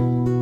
Bye.